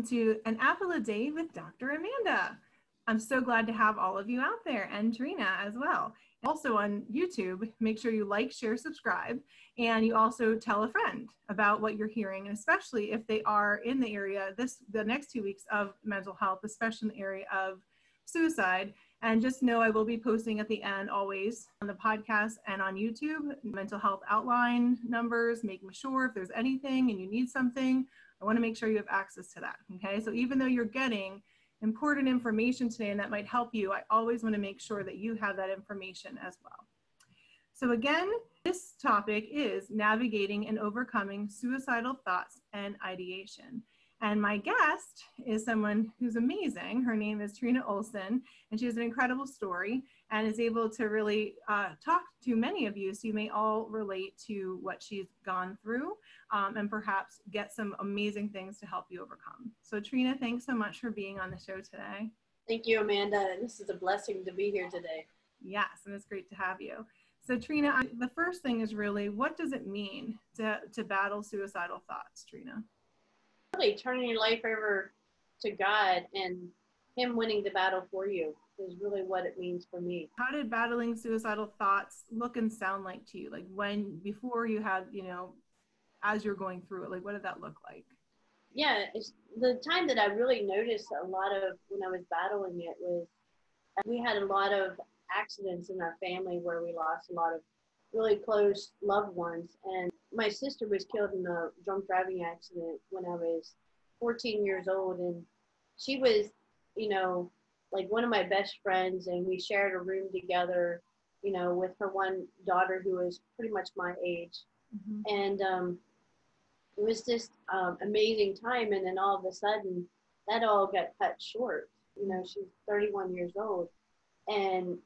welcome to an apple a day with Dr. Amanda. I'm so glad to have all of you out there and Trina as well. Also on YouTube, make sure you like, share, subscribe, and you also tell a friend about what you're hearing, and especially if they are in the area this the next two weeks of mental health, especially in the area of suicide. And just know I will be posting at the end always on the podcast and on YouTube mental health outline numbers, making sure if there's anything and you need something, I want to make sure you have access to that. Okay. So even though you're getting important information today and that might help you, I always want to make sure that you have that information as well. So again, this topic is navigating and overcoming suicidal thoughts and ideation. And my guest is someone who's amazing. Her name is Trina Olson, and she has an incredible story and is able to really uh, talk to many of you so you may all relate to what she's gone through um, and perhaps get some amazing things to help you overcome. So, Trina, thanks so much for being on the show today. Thank you, Amanda. This is a blessing to be here today. Yes, and it's great to have you. So, Trina, the first thing is really what does it mean to, to battle suicidal thoughts, Trina? really turning your life over to God and Him winning the battle for you is really what it means for me. How did battling suicidal thoughts look and sound like to you? Like when, before you had, you know, as you're going through it, like what did that look like? Yeah, it's the time that I really noticed a lot of when I was battling it was we had a lot of accidents in our family where we lost a lot of really close loved ones. And my sister was killed in a drunk driving accident when I was 14 years old. And she was, you know, like one of my best friends. And we shared a room together, you know, with her one daughter who was pretty much my age. Mm-hmm. And um, it was just um, amazing time. And then all of a sudden, that all got cut short. You know, she's 31 years old. And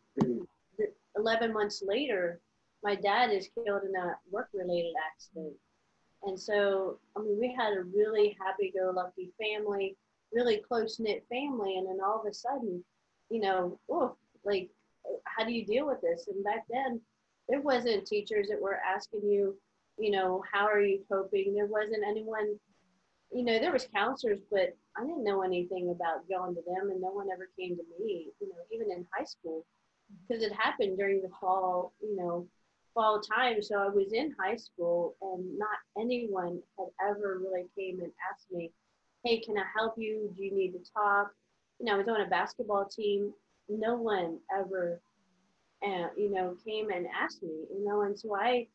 11 months later, my dad is killed in a work related accident. And so, I mean, we had a really happy go lucky family, really close knit family. And then all of a sudden, you know, oh, like, how do you deal with this? And back then, there wasn't teachers that were asking you, you know, how are you coping? There wasn't anyone, you know, there was counselors, but I didn't know anything about going to them, and no one ever came to me, you know, even in high school, because it happened during the fall, you know, fall time. So I was in high school and not anyone had ever really came and asked me, Hey, can I help you? Do you need to talk? You know, I was on a basketball team. No one ever, uh, you know, came and asked me, you know, and so I,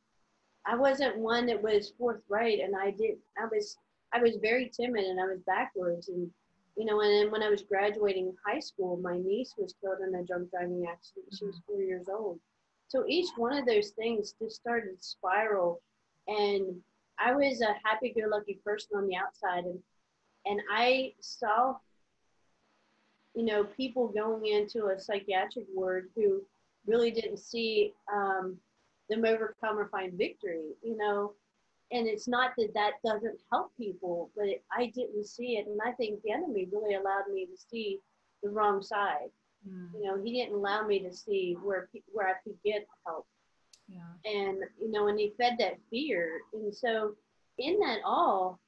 I wasn't one that was forthright and I did, I was, I was very timid and I was backwards and, you know, and then when I was graduating high school, my niece was killed in a drunk driving accident. She was four years old so each one of those things just started to spiral. And I was a happy go lucky person on the outside. And, and I saw, you know, people going into a psychiatric ward who really didn't see um, them overcome or find victory, you know. And it's not that that doesn't help people, but it, I didn't see it. And I think the enemy really allowed me to see the wrong side. Mm. You know, he didn't allow me to see where where I could get help. Yeah. And you know, and he fed that fear, and so in that all,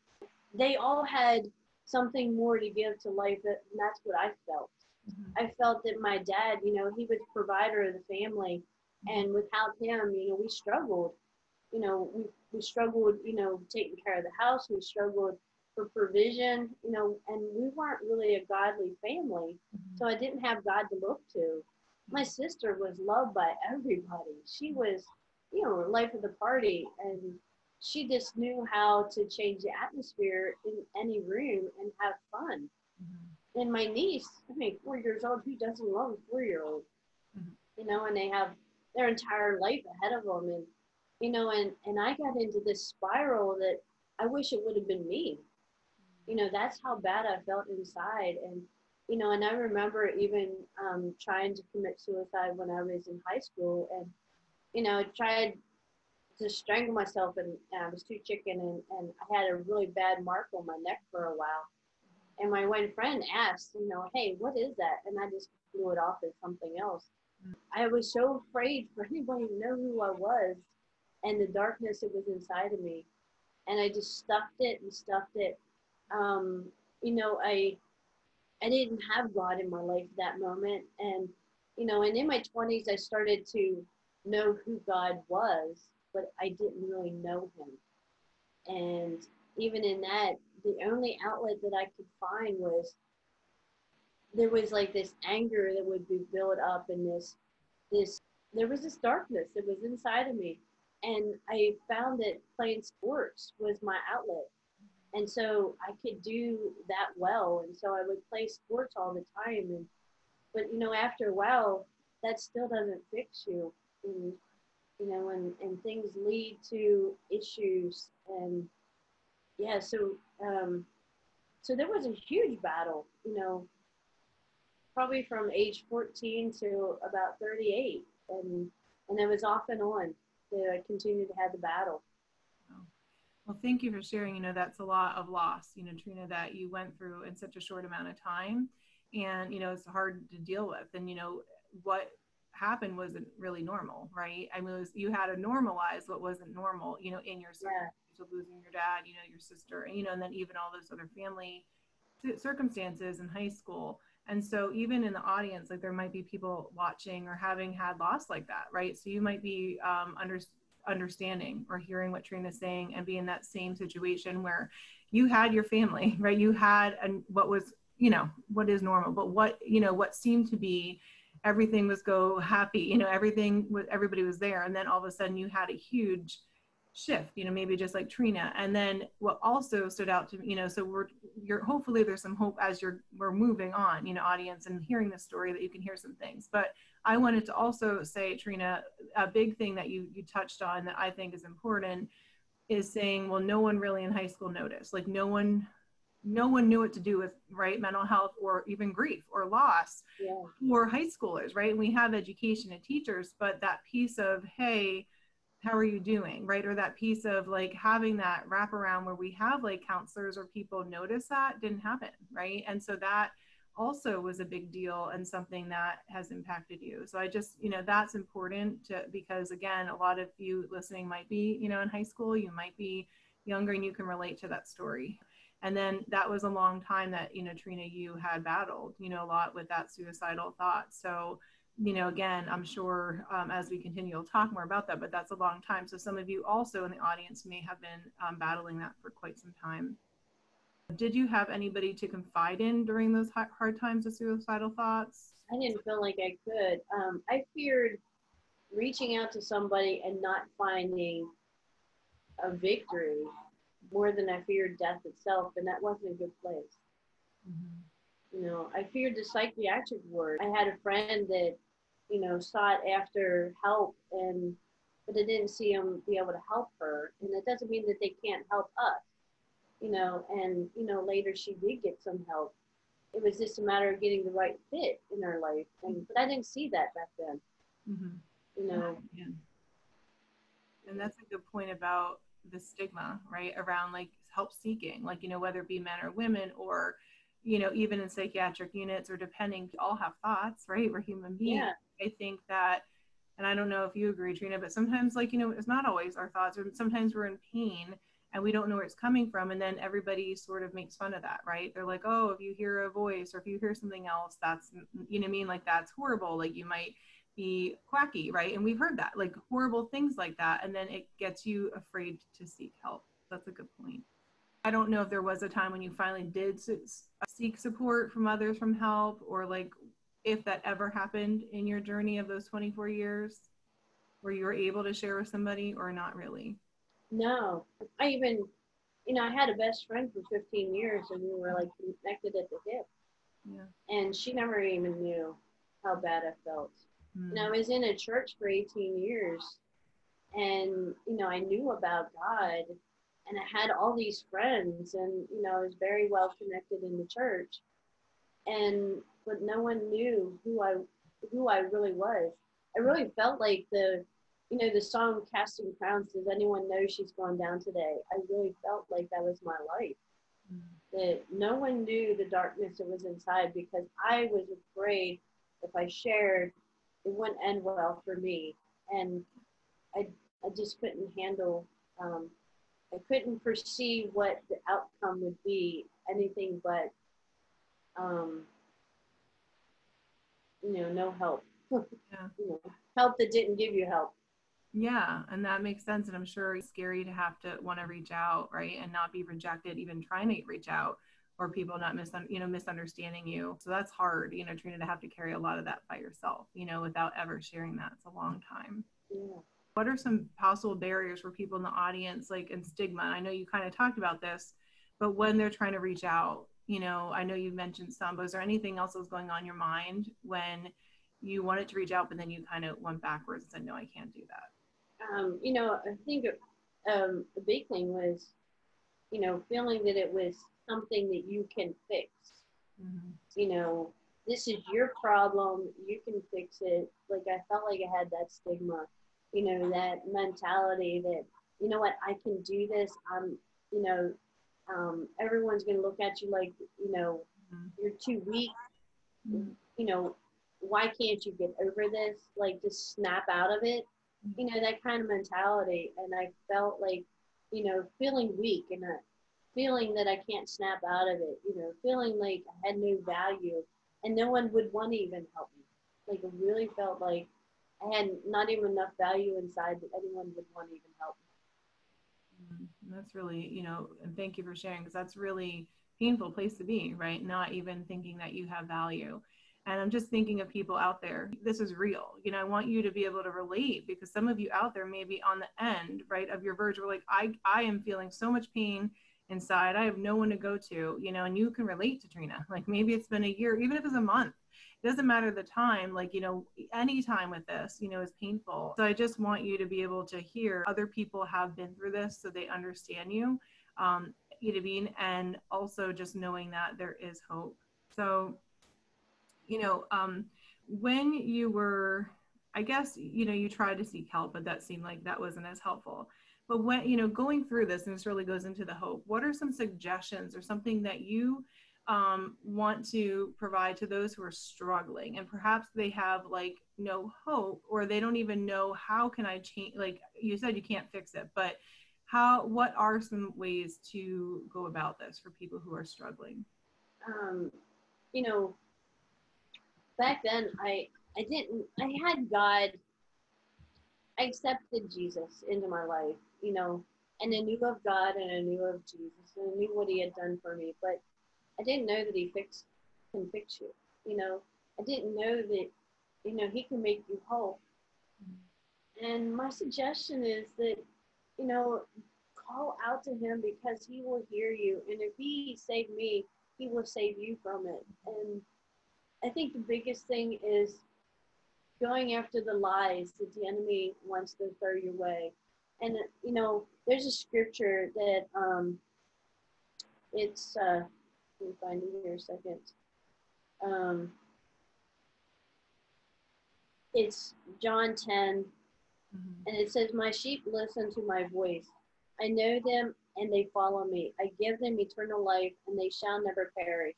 they all had something more to give to life. That, and that's what I felt. Mm-hmm. I felt that my dad, you know, he was provider of the family, mm-hmm. and without him, you know, we struggled. You know, we we struggled, you know, taking care of the house. We struggled for provision, you know, and we weren't really a godly family. Mm-hmm. So I didn't have God to look to. My sister was loved by everybody. She was, you know, life of the party. And she just knew how to change the atmosphere in any room and have fun. Mm-hmm. And my niece, I mean, four years old, who doesn't love a four year old? Mm-hmm. You know, and they have their entire life ahead of them. And, you know, and, and I got into this spiral that I wish it would have been me you know that's how bad i felt inside and you know and i remember even um, trying to commit suicide when i was in high school and you know tried to strangle myself and, and i was too chicken and, and i had a really bad mark on my neck for a while. And my one friend asked you know hey what is that? And i just blew it off as something else. I was so afraid for anybody to know who i was and the darkness that was inside of me. And i just stuffed it and stuffed it. Um, you know, I I didn't have God in my life that moment. And, you know, and in my 20s, I started to know who God was, but I didn't really know him. And even in that, the only outlet that I could find was there was like this anger that would be built up and this this there was this darkness that was inside of me. And i found that playing sports was my outlet. And so i could do that well. And so i would play sports all the time. And but you know after a while that still doesn't fix you. And you know and and things lead to issues. And yeah so um so there was a huge battle you know probably from age 14 to about 38 and and it was off and on. To continue to have the battle. Well thank you for sharing. You know that's a lot of loss you know trina that you went through in such a short amount of time. And you know it's hard to deal with. And you know what happened wasn't really normal right i mean was, you had to normalize what wasn't normal you know in your circumstances yeah. losing your dad you know your sister and you know and then even all those other family circumstances in high school and so even in the audience, like there might be people watching or having had loss like that, right? So you might be um, under, understanding or hearing what Trina's saying and be in that same situation where you had your family, right? You had and what was, you know, what is normal, but what, you know, what seemed to be everything was go happy, you know, everything was everybody was there. And then all of a sudden you had a huge shift you know maybe just like trina. And then what also stood out to me you know so we're you're hopefully there's some hope as you're we're moving on you know audience and hearing the story that you can hear some things. But i wanted to also say trina a big thing that you you touched on that i think is important is saying well no one really in high school noticed. Like no one no one knew what to do with right mental health or even grief or loss yeah. for high schoolers right? And we have education and teachers but that piece of hey how are you doing right? Or that piece of like having that wraparound where we have like counselors or people notice that didn't happen right? And so that also was a big deal and something that has impacted you. So i just you know that's important to because again a lot of you listening might be you know in high school you might be younger and you can relate to that story and then that was a long time that you know trina you had battled you know a lot with that suicidal thought so you know, again, I'm sure um, as we continue, we'll talk more about that, but that's a long time. So some of you also in the audience may have been um, battling that for quite some time. Did you have anybody to confide in during those hard times of suicidal thoughts? I didn't feel like I could. Um, I feared reaching out to somebody and not finding a victory more than I feared death itself, and that wasn't a good place. Mm-hmm. You know, I feared the psychiatric ward. I had a friend that you know, sought after help and but I didn't see them be able to help her. And it doesn't mean that they can't help us, you know, and you know, later she did get some help. It was just a matter of getting the right fit in her life. And but I didn't see that back then. Mm-hmm. You know. Yeah. And that's a good point about the stigma, right? Around like help seeking, like, you know, whether it be men or women or you know, even in psychiatric units or depending, all have thoughts, right? We're human beings. Yeah. I think that, and I don't know if you agree, Trina, but sometimes, like, you know, it's not always our thoughts, or sometimes we're in pain and we don't know where it's coming from. And then everybody sort of makes fun of that, right? They're like, oh, if you hear a voice or if you hear something else, that's, you know I mean? Like, that's horrible. Like, you might be quacky, right? And we've heard that, like, horrible things like that. And then it gets you afraid to seek help. That's a good point. I don't know if there was a time when you finally did seek support from others from help or like if that ever happened in your journey of those 24 years where you were able to share with somebody or not really? No, I even, you know, I had a best friend for 15 years and we were like connected at the hip. Yeah. And she never even knew how bad I felt. Mm. And I was in a church for 18 years and, you know, I knew about God and I had all these friends and you know I was very well connected in the church and but no one knew who I who I really was. I really felt like the you know the song casting crowns does anyone know she's gone down today i really felt like that was my life mm-hmm. that no one knew the darkness that was inside because i was afraid if i shared it wouldn't end well for me and i, I just couldn't handle um, I couldn't foresee what the outcome would be, anything but, um, you know, no help. Yeah. you know, help that didn't give you help. Yeah, and that makes sense. And I'm sure it's scary to have to want to reach out, right, and not be rejected, even trying to reach out, or people not mis you know misunderstanding you. So that's hard, you know, Trina, to have to carry a lot of that by yourself, you know, without ever sharing that. It's a long time. Yeah. What are some possible barriers for people in the audience, like and stigma? I know you kind of talked about this, but when they're trying to reach out, you know, I know you mentioned some, but is there anything else that's going on in your mind when you wanted to reach out, but then you kind of went backwards and said, no, I can't do that? Um, you know, I think um, a big thing was, you know, feeling that it was something that you can fix. Mm-hmm. You know, this is your problem. You can fix it. Like I felt like I had that stigma, you know, that mentality that, you know what, I can do this. I'm, you know, um, everyone's going to look at you like, you know, Mm-hmm. you're too weak. Mhm. You know, why can't you get over this? Like just snap out of it. You know, that kind of mentality. And I felt like, you know, feeling weak and feeling that I can't snap out of it, you know, feeling like I had no value and no one would want to even help me. Like I really felt like I had not even enough value inside that anyone would want to even help me. Mhm. That's really, you know, and thank you for sharing because that's really painful place to be, right? Not even thinking that you have value. And I'm just thinking of people out there. This is real. You know, I want you to be able to relate because some of you out there may be on the end, right, of your verge. We're like, I, I am feeling so much pain inside. I have no one to go to, you know, and you can relate to Trina. Like maybe it's been a year, even if it's a month. It doesn't matter the time, like, you know, any time with this, you know, is painful. So I just want you to be able to hear other people have been through this so they understand you, um, Idabine, and also just knowing that there is hope. So, you know, um, when you were, I guess, you know, you tried to seek help, but that seemed like that wasn't as helpful. But when, you know, going through this, and this really goes into the hope, what are some suggestions or something that you um, want to provide to those who are struggling and perhaps they have like no hope or they don't even know how can I change, like you said, you can't fix it, but how, what are some ways to go about this for people who are struggling? Um, you know, back then I I didn't I had God I accepted Jesus into my life, you know, and I knew of God and I knew of Jesus and I knew what he had done for me, but I didn't know that he fix can fix you. You know, I didn't know that, you know, he can make you whole. And my suggestion is that, you know, call out to him because he will hear you. And if he saved me, he will save you from it. And I think the biggest thing is going after the lies that the enemy wants to throw your way. And you know, there's a scripture that um, it's uh, let me find it here a second. Um, it's John 10, Mhm. and it says, My sheep listen to my voice. I know them and they follow me. I give them eternal life and they shall never perish.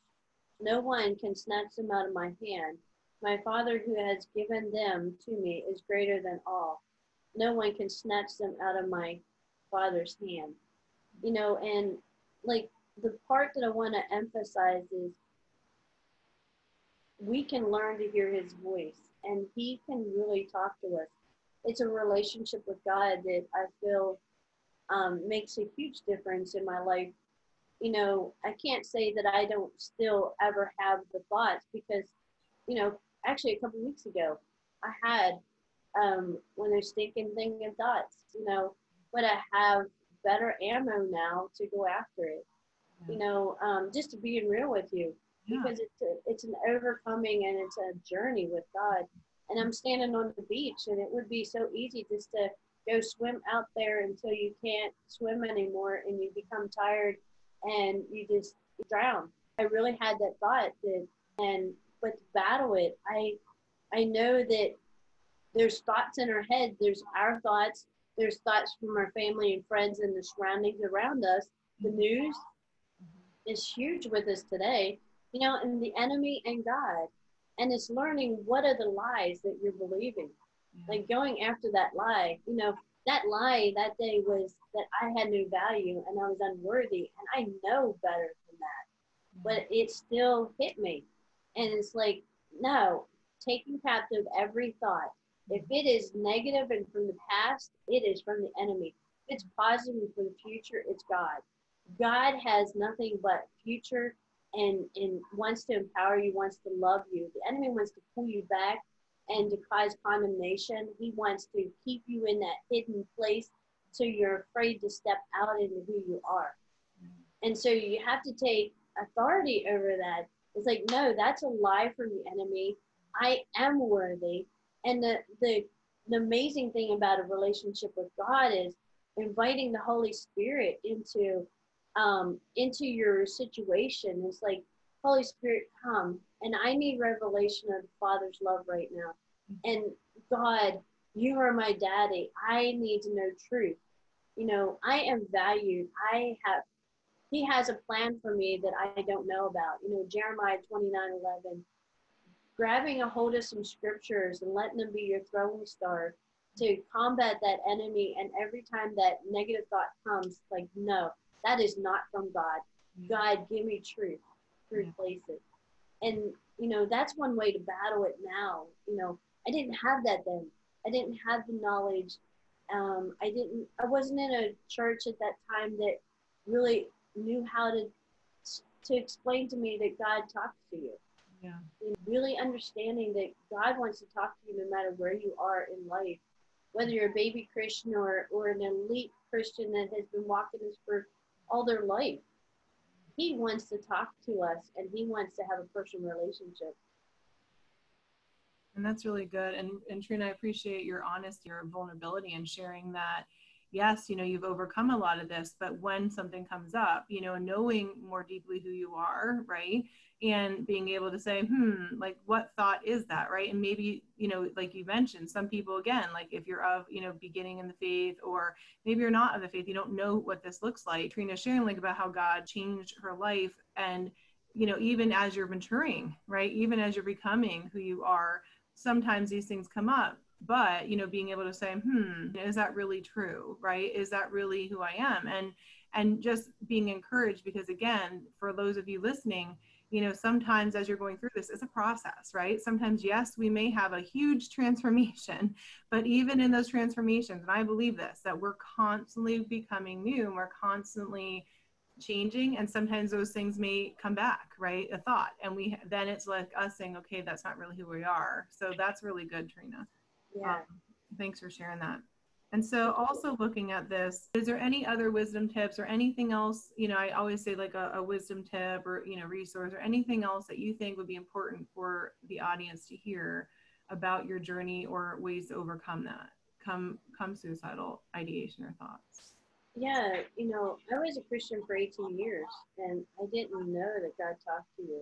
No one can snatch them out of my hand. My Father who has given them to me is greater than all. No one can snatch them out of my Father's hand. You know, and like the part that I want to emphasize is we can learn to hear his voice and he can really talk to us. It's a relationship with God that I feel um, makes a huge difference in my life. You know, I can't say that I don't still ever have the thoughts because, you know, actually a couple weeks ago, I had um, one of those stinking thinking thoughts, you know, but I have better ammo now to go after it. You know, um, just to being real with you, Yeah. because it's a, it's an overcoming and it's a journey with God. And I'm standing on the beach, and it would be so easy just to go swim out there until you can't swim anymore, and you become tired, and you just drown. I really had that thought that, and but to battle it, I I know that there's thoughts in our head. There's our thoughts. There's thoughts from our family and friends and the surroundings around us. The mm-hmm. news is huge with us today, you know, and the enemy and God. And it's learning what are the lies that you're believing. Yeah. Like going after that lie, you know, that lie that day was that I had no value and I was unworthy, and I know better than that. Mm-hmm. But it still hit me, and it's like, no, taking captive every thought. If it is negative and from the past, it is from the enemy. If it's positive and from the future, it's God. God has nothing but future and, and wants to empower you, wants to love you. The enemy wants to pull you back and to cause condemnation. He wants to keep you in that hidden place so you're afraid to step out into who you are. And so you have to take authority over that. It's like, no, that's a lie from the enemy. I am worthy. And the, the, the amazing thing about a relationship with God is inviting the Holy Spirit into um, into your situation. It's like, Holy Spirit, come. And I need revelation of the Father's love right now. And God, you are my daddy. I need to know truth. You know, I am valued. I have, He has a plan for me that I don't know about. You know, Jeremiah 29 11, grabbing a hold of some scriptures and letting them be your throwing star to combat that enemy. And every time that negative thought comes, like, no, that is not from God. God, give me truth. Truth yeah. places. And, you know, that's one way to battle it now. You know, I didn't have that then. I didn't have the knowledge. Um, I didn't, I wasn't in a church at that time that really knew how to, to explain to me that God talks to you. Yeah. And really understanding that God wants to talk to you no matter where you are in life, whether you're a baby Christian or, or an elite Christian that has been walking this for all their life. He wants to talk to us and he wants to have a personal relationship. And that's really good. And, and Trina, I appreciate your honesty, your vulnerability and sharing that yes, you know, you've overcome a lot of this, but when something comes up, you know, knowing more deeply who you are, right? And being able to say, hmm, like what thought is that, right? And maybe, you know, like you mentioned, some people, again, like if you're of, you know, beginning in the faith or maybe you're not of the faith, you don't know what this looks like. Trina sharing like about how God changed her life and, you know, even as you're maturing, right? Even as you're becoming who you are, sometimes these things come up but you know being able to say hmm is that really true right? Is that really who i am? And and just being encouraged because again for those of you listening you know sometimes as you're going through this it's a process right? Sometimes yes we may have a huge transformation but even in those transformations and i believe this that we're constantly becoming new and we're constantly changing and sometimes those things may come back right a thought. And we then it's like us saying okay that's not really who we are. So that's really good trina yeah. Um, thanks for sharing that. And so also looking at this, is there any other wisdom tips or anything else, you know, I always say like a, a, wisdom tip or, you know, resource or anything else that you think would be important for the audience to hear about your journey or ways to overcome that, come, come suicidal ideation or thoughts? Yeah, you know, I was a Christian for 18 years and I didn't know that God talked to you.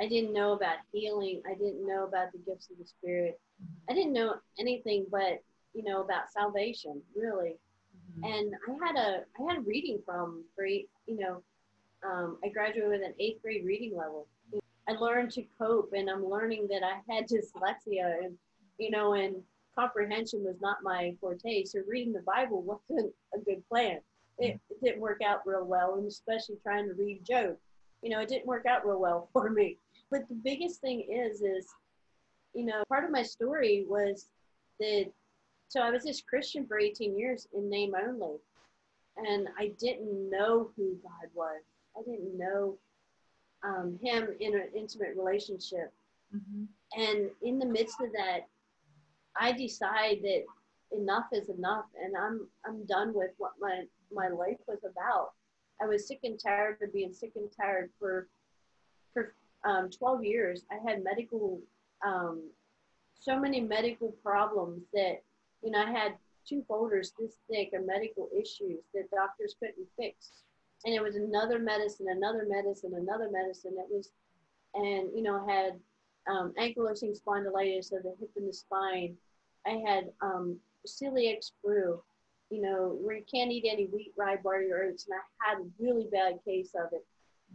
I didn't know about healing. I didn't know about the gifts of the Spirit. I didn't know anything but you know about salvation, really. Mm-hmm. And I had a I had a reading from great you know um, I graduated with an eighth grade reading level. I learned to cope, and I'm learning that I had dyslexia, and you know, and comprehension was not my forte. So reading the Bible wasn't a good plan. It, it didn't work out real well, and especially trying to read Job. You know, it didn't work out real well for me. But the biggest thing is, is, you know, part of my story was that, so I was this Christian for 18 years in name only. And I didn't know who God was. I didn't know um, him in an intimate relationship. Mm-hmm. And in the midst of that, I decide that enough is enough and I'm I'm done with what my my life was about. I was sick and tired of being sick and tired for for um, 12 years, I had medical, um, so many medical problems that, you know, I had two folders this thick of medical issues that doctors couldn't fix. And it was another medicine, another medicine, another medicine. It was, and, you know, had um, ankylosing spondylitis of the hip and the spine. I had um, celiac sprue, you know, where you can't eat any wheat, rye, barley, or oats. And I had a really bad case of it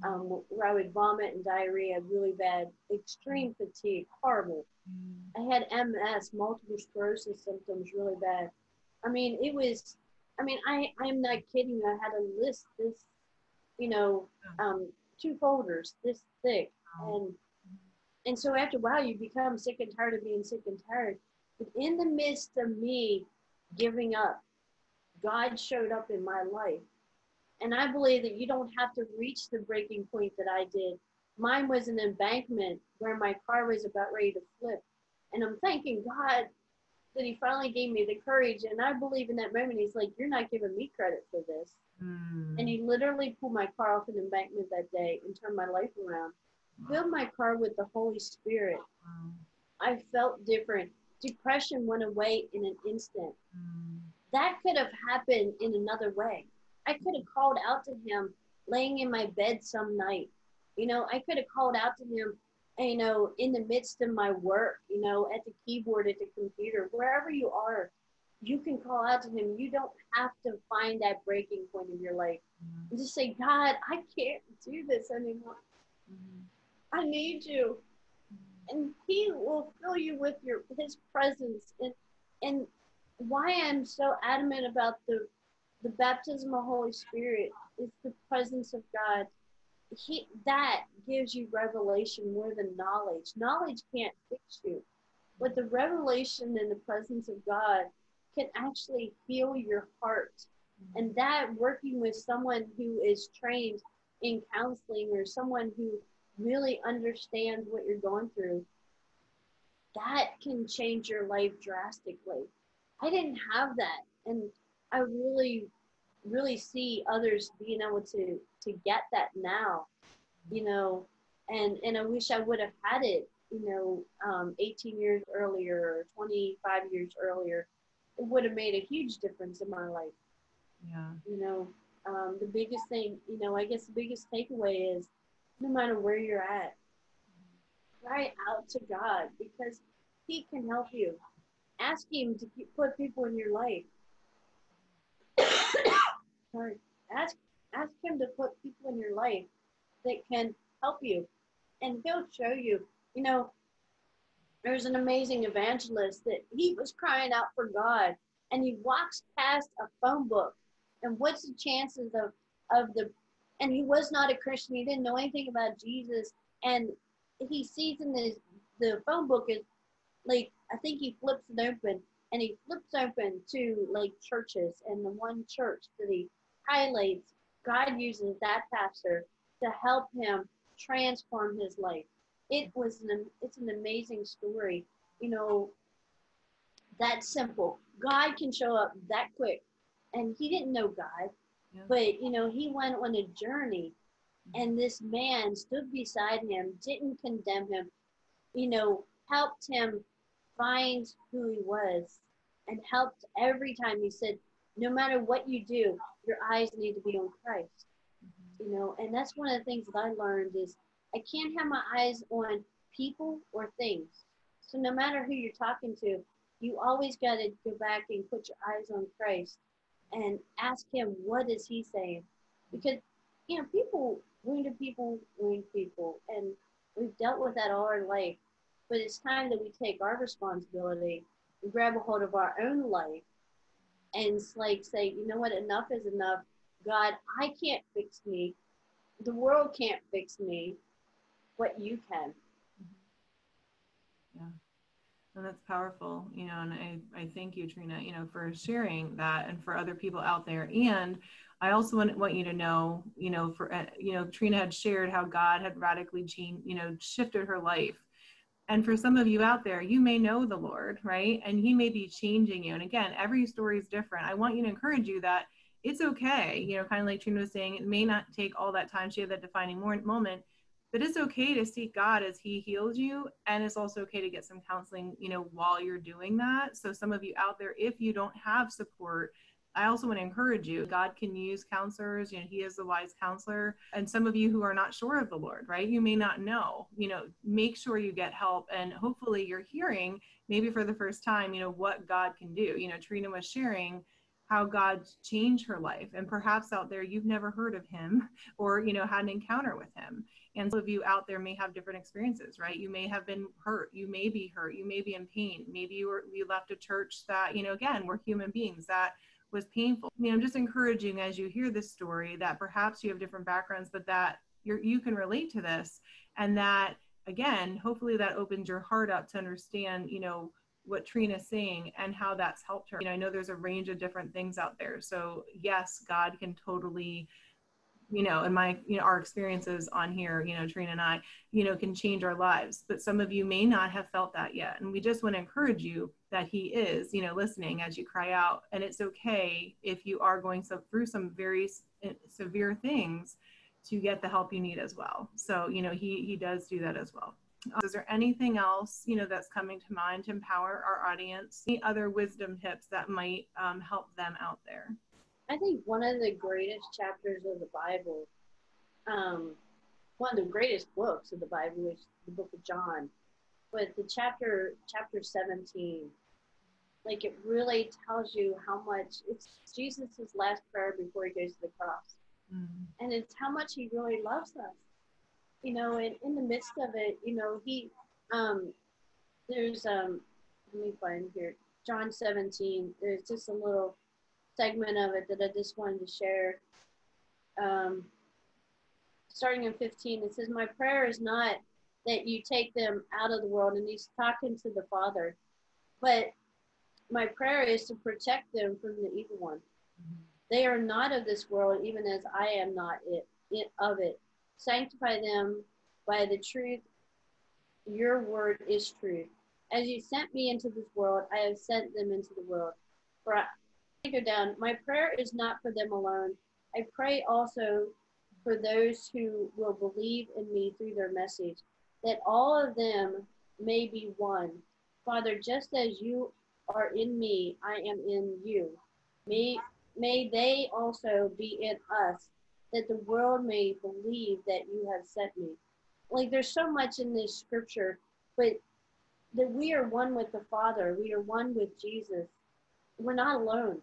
um, where I would vomit and diarrhea really bad, extreme fatigue, horrible. Mm. I had MS, multiple sclerosis symptoms really bad. I mean, it was. I mean, I I'm not kidding. I had a list this, you know, um, two folders this thick, and and so after a while, you become sick and tired of being sick and tired. But in the midst of me giving up, God showed up in my life. And I believe that you don't have to reach the breaking point that I did. Mine was an embankment where my car was about ready to flip. And I'm thanking God that He finally gave me the courage. And I believe in that moment, He's like, You're not giving me credit for this. Mm. And He literally pulled my car off an embankment that day and turned my life around. Filled my car with the Holy Spirit. Wow. I felt different. Depression went away in an instant. Mm. That could have happened in another way. I could have called out to him laying in my bed some night. You know, I could have called out to him, you know, in the midst of my work, you know, at the keyboard, at the computer, wherever you are, you can call out to him. You don't have to find that breaking point in your life. Mm-hmm. And just say, God, I can't do this anymore. Mm-hmm. I need you. Mm-hmm. And he will fill you with your his presence. And and why I'm so adamant about the the baptism of Holy Spirit is the presence of God. He that gives you revelation more than knowledge. Knowledge can't fix you, but the revelation and the presence of God can actually heal your heart. And that working with someone who is trained in counseling or someone who really understands what you're going through, that can change your life drastically. I didn't have that. And I really, really see others being able to to get that now, you know, and and I wish I would have had it, you know, um, 18 years earlier or 25 years earlier. It would have made a huge difference in my life. Yeah. You know, um, the biggest thing, you know, I guess the biggest takeaway is no matter where you're at, cry out to God because He can help you. Ask Him to put people in your life ask ask him to put people in your life that can help you, and he'll show you. You know, there's an amazing evangelist that he was crying out for God, and he walks past a phone book, and what's the chances of of the and he was not a Christian. He didn't know anything about Jesus. And he sees in the the phone book is like I think he flips it open and he flips open to like churches and the one church that he highlights God uses that pastor to help him transform his life. It was an it's an amazing story. You know, that simple. God can show up that quick. And he didn't know God, yeah. but you know, he went on a journey and this man stood beside him, didn't condemn him, you know, helped him find who he was and helped every time he said, no matter what you do, your eyes need to be on Christ. Mm-hmm. You know, and that's one of the things that I learned is I can't have my eyes on people or things. So no matter who you're talking to, you always got to go back and put your eyes on Christ and ask him what is he saying because you know people wounded people wound people and we've dealt with that all our life but it's time that we take our responsibility and grab a hold of our own life and like say, you know what, enough is enough. God, I can't fix me. The world can't fix me, but you can. Yeah. And that's powerful, you know, and I, I thank you, Trina, you know, for sharing that and for other people out there. And I also want, want you to know, you know, for, uh, you know, Trina had shared how God had radically changed, you know, shifted her life and for some of you out there, you may know the Lord, right? And He may be changing you. And again, every story is different. I want you to encourage you that it's okay. You know, kind of like Trina was saying, it may not take all that time. She had that defining moment, but it's okay to seek God as He heals you. And it's also okay to get some counseling, you know, while you're doing that. So, some of you out there, if you don't have support, I also want to encourage you. God can use counselors, you know, He is the wise counselor. And some of you who are not sure of the Lord, right? You may not know, you know, make sure you get help. And hopefully you're hearing, maybe for the first time, you know, what God can do. You know, Trina was sharing how God changed her life. And perhaps out there you've never heard of him or, you know, had an encounter with him. And some of you out there may have different experiences, right? You may have been hurt. You may be hurt. You may be in pain. Maybe you were you left a church that, you know, again, we're human beings that was painful. You know, I'm just encouraging as you hear this story that perhaps you have different backgrounds, but that you're you can relate to this and that again, hopefully that opens your heart up to understand, you know, what Trina's saying and how that's helped her. You know, I know there's a range of different things out there. So yes, God can totally, you know, and my, you know, our experiences on here, you know, Trina and I, you know, can change our lives. But some of you may not have felt that yet. And we just want to encourage you that he is, you know, listening as you cry out. And it's okay if you are going so, through some very eh, severe things to get the help you need as well. So, you know, he he does do that as well. Is there anything else, you know, that's coming to mind to empower our audience? Any other wisdom tips that might um, help them out there? I think one of the greatest chapters of the Bible, um, one of the greatest books of the Bible is the book of John. But the chapter, chapter 17, like it really tells you how much it's Jesus' last prayer before he goes to the cross. Mm-hmm. And it's how much he really loves us you know, and in the midst of it, you know, he, um, there's, um, let me find here, John 17, there's just a little segment of it that I just wanted to share. Um, starting in 15, it says, My prayer is not that you take them out of the world, and he's talking to the Father, but my prayer is to protect them from the evil one. Mm-hmm. They are not of this world, even as I am not it, it of it. Sanctify them by the truth. Your word is truth. As you sent me into this world, I have sent them into the world. For I go down. My prayer is not for them alone. I pray also for those who will believe in me through their message, that all of them may be one. Father, just as you are in me, I am in you. May, may they also be in us, that the world may believe that you have sent me. Like there's so much in this scripture, but that we are one with the Father, we are one with Jesus. We're not alone.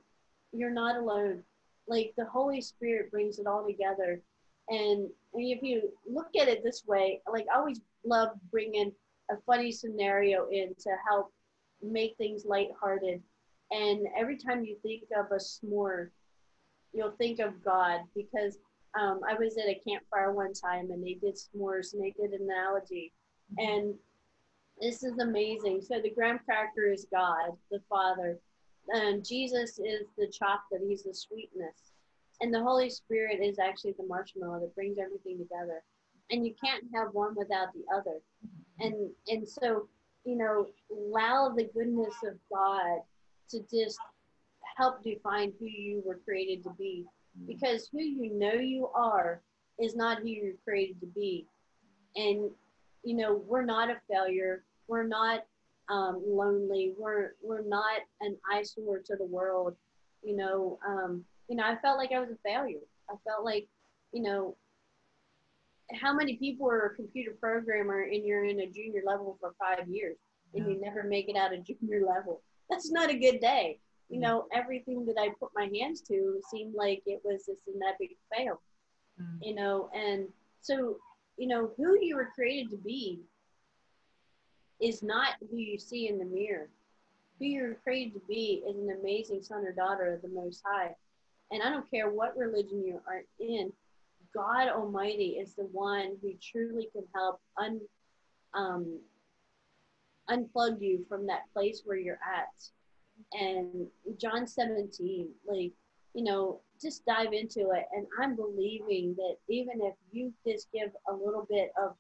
You're not alone. Like the Holy Spirit brings it all together. And, and if you look at it this way, like I always love bringing a funny scenario in to help make things lighthearted. And every time you think of a s'more, you'll think of God because um, I was at a campfire one time and they did s'mores and they did an analogy. And this is amazing. So the graham cracker is God, the Father. And Jesus is the chocolate, he's the sweetness. And the Holy Spirit is actually the marshmallow that brings everything together. And you can't have one without the other. And and so, you know, allow the goodness of God to just help define who you were created to be because who you know you are is not who you're created to be. And, you know, we're not a failure. We're not um, lonely. We're, we're not an eyesore to the world. You know, um, you know, I felt like I was a failure. I felt like, you know, how many people are a computer programmer and you're in a junior level for five years and yeah. you never make it out of junior level? That's not a good day you know, everything that I put my hands to seemed like it was just an epic fail, mm. you know, and so, you know, who you were created to be is not who you see in the mirror. Who you're created to be is an amazing son or daughter of the Most High. And I don't care what religion you are in, God Almighty is the one who truly can help un, um, unplug you from that place where you're at and John 17, like, you know, just dive into it. And I'm believing that even if you just give a little bit of,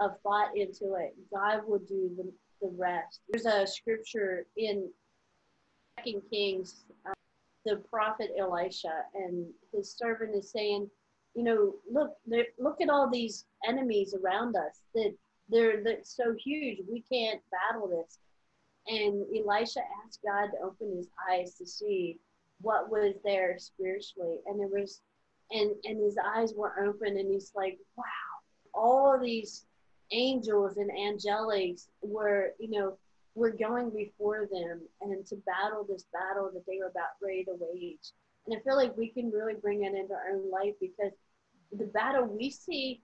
of thought into it, God will do the, the rest. There's a scripture in Second Kings, uh, the prophet Elisha, and his servant is saying, you know, look, look at all these enemies around us that they're, they're so huge. We can't battle this. And Elisha asked God to open his eyes to see what was there spiritually. And there was, and, and his eyes were open and he's like, wow, all of these angels and angelics were, you know, were going before them and to battle this battle that they were about ready to wage. And I feel like we can really bring it into our own life because the battle we see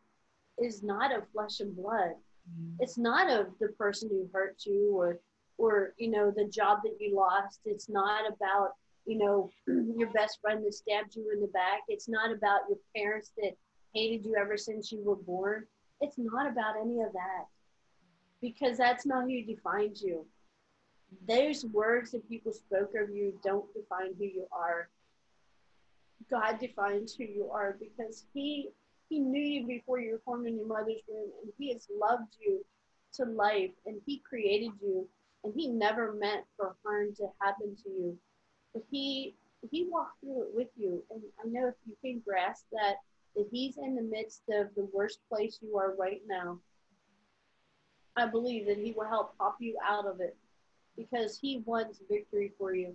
is not of flesh and blood. Mm-hmm. It's not of the person who hurt you or or you know the job that you lost. It's not about you know your best friend that stabbed you in the back. It's not about your parents that hated you ever since you were born. It's not about any of that because that's not who defines you. Those words that people spoke of you don't define who you are. God defines who you are because He He knew you before you were formed in your mother's womb, and He has loved you to life, and He created you, and He never meant for harm to happen to you, but He He walked through it with you, and I know if you can grasp that that He's in the midst of the worst place you are right now I believe that He will help pop you out of it because He wants victory for you.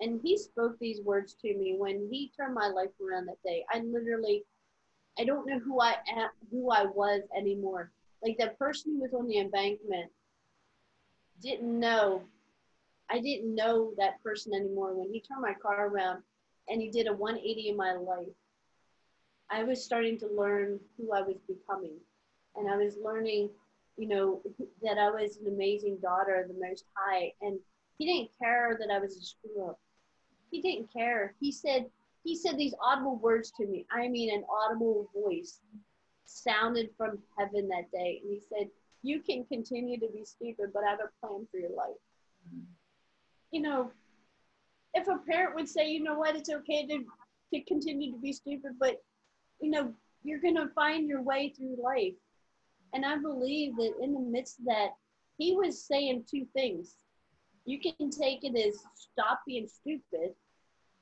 And He spoke these words to me when He turned my life around that day. I literally, I don't know who I am, who I was anymore. Like that person who was on the embankment didn't know. I didn't know that person anymore. When He turned my car around and He did a 180 in my life, I was starting to learn who I was becoming. And I was learning you know, that I was an amazing daughter of the Most High. And he didn't care that I was a screw up. He didn't care. He said, he said these audible words to me. I mean, an audible voice sounded from heaven that day. And he said, You can continue to be stupid, but I have a plan for your life. Mm-hmm. You know, if a parent would say, You know what, it's okay to, to continue to be stupid, but, you know, you're going to find your way through life. And I believe that in the midst of that, he was saying two things. You can take it as stop being stupid,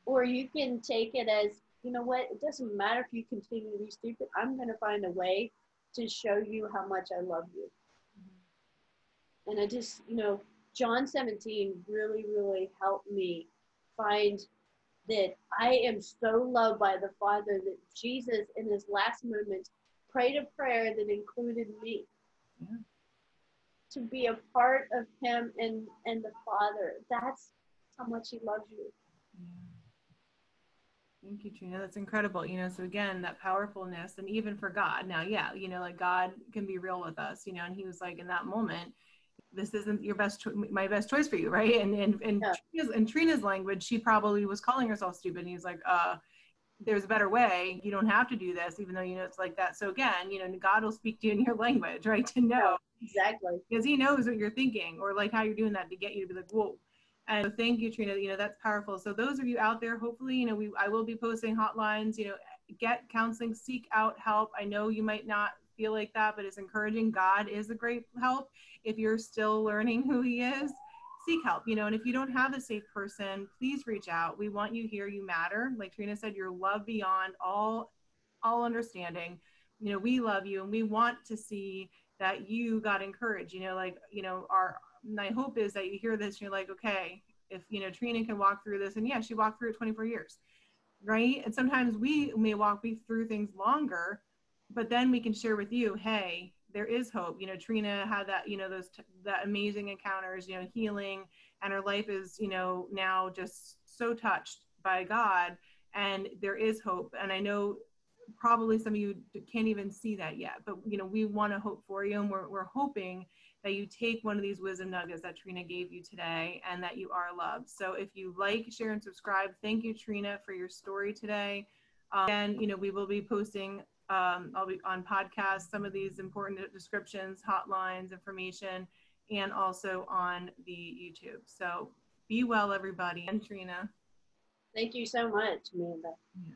or you can take it as, you know what, it doesn't matter if you continue to be stupid. I'm going to find a way to show you how much I love you. Mm-hmm. And I just, you know, John 17 really, really helped me find that I am so loved by the Father that Jesus, in his last moments, prayed a prayer that included me. Yeah. To be a part of him and, and the Father. That's how much he loves you. Yeah. Thank you, Trina. That's incredible. You know, so again, that powerfulness, and even for God. Now, yeah, you know, like God can be real with us. You know, and He was like, in that moment, this isn't your best, cho- my best choice for you, right? And and and yeah. Trina's, in Trina's language, she probably was calling herself stupid. And He's like, uh, there's a better way. You don't have to do this, even though you know it's like that. So again, you know, God will speak to you in your language, right? To know exactly because He knows what you're thinking or like how you're doing that to get you to be like, whoa. And so thank you, Trina. You know, that's powerful. So those of you out there, hopefully, you know, we I will be posting hotlines. You know, get counseling, seek out help. I know you might not feel like that, but it's encouraging. God is a great help if you're still learning who He is seek help, you know, and if you don't have a safe person, please reach out. We want you here. You matter. Like Trina said, you're love beyond all, all understanding. You know, we love you and we want to see that you got encouraged, you know, like, you know, our, my hope is that you hear this and you're like, okay, if, you know, Trina can walk through this and yeah, she walked through it 24 years, right? And sometimes we may walk through things longer, but then we can share with you, hey, there is hope. You know, Trina had that, you know, those t- that amazing encounters, you know, healing, and her life is, you know, now just so touched by God, and there is hope. And I know probably some of you can't even see that yet, but you know, we want to hope for you, and we're we're hoping that you take one of these wisdom nuggets that Trina gave you today, and that you are loved. So if you like, share, and subscribe, thank you, Trina, for your story today. Um, and you know, we will be posting um, I'll be on podcasts, some of these important descriptions, hotlines, information, and also on the YouTube. So be well, everybody. And Trina. Thank you so much, Amanda. Yeah.